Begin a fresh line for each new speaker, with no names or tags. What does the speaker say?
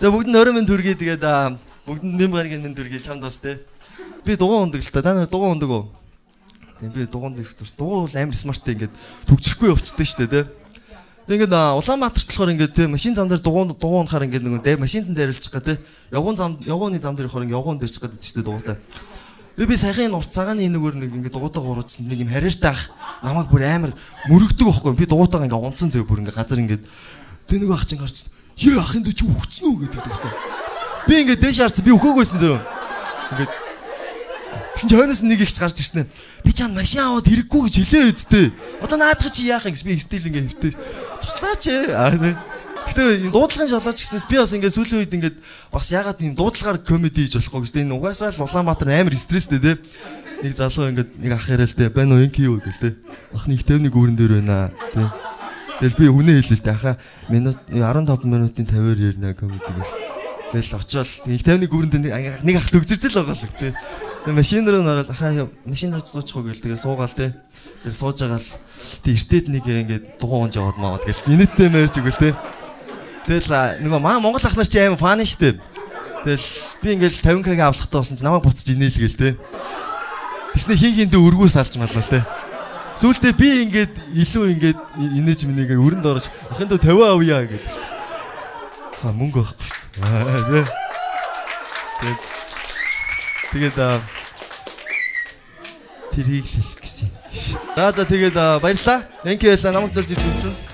За бүгд нь 20 минут хүргэе тэгээд бүгд нь мэм гаргийн минут хүргэе чамд бас те. Би дугуй ундаг л та. Та нар дугуй ундаг уу? Тийм би дугуй ундаг. Дугуй бол амар смарттай ингээд төгсөхгүй явцдаг шүү дээ те. Тэгээд Улаанбаатарт болохоор ингээд те машин зам дээр дугуй дугуй унахаар ингээд нэг дээр машинтан дээрлчих га те. Явгон зам явгооны зам дээр болохоор явгон дээрчих гадаг шүү дээ дугуйтай. Тэгээ би саяхан урт цагааны нэгөр нэг ингээд дугуйтаа гуруудсан нэг юм харьяартай ах намайг бүр амар мөрөгдөг байхгүй би дугуйтаа ингээд унцсан зөө бүр ингээд газар ингээд тэг нэг ах чинь гарч Яа ахын дэ чи үхсэн үү гэдэг байхгүй. Би ингээд дээш харцсан би өөхөөгүйсэн зөө. Ингээд Тэгсэн чи хойноос нэг ихч гарч ирсэн ээ. Би чам машин аваад хэрэггүй гэж хэлээ үсттэй. Одоо наадах чи яах юм гэж би стил ингээ хөвтөө. Туслаач ээ. Аа нэ. Гэтэ дуудлагын шалгаач гэснээс би бас ингээ сүүлийн үед ингээ бас ягаад тийм дуудлагаар комеди хийж болохгүй гэж энэ угаасаа л Улаанбаатар амар стресстэй те. Нэг залуу ингээ нэг ах яриа л те. Байна уу инки юу гэл те. Ах нэг төвний гүүрэн дээр байна те. Тэгэл би үнэ хэлээ л те. Аха минут 15 минутын 50-аар ярина комеди гэл. Тэгэл очиод нэг төвний гүүрэн дээр нэг ах төгжирч л байгаа л те. Тэгээ машин руу нараад ахаа машин руу суучих уу гэл тэгээ суугаал те. Тэгээ сууж байгаа л тэг эртээд нэг ингээд дугуй унж яваад маад гэл зинэттэй мэрж игэл те. Тэгэл нөгөө маа Монгол ах нар чи аим фан штэ. Тэгэл би ингээд 50к авлахтаа болсон чи намайг буцаж инээлгээл те. Тэснэ хин хиндээ өргөөс алж маллаа те. Сүүлдээ би ингээд илүү ингээд инээж минийгээ өрөнд орош ахын дөө 50 авъя гэдсэн. Ха мөнгө авахгүй. Те. Тэгээд тэрийг л хэлэх гэсэн. За за тэгээд баярлаа. Энки байлаа намайг зорж ирж үзсэн.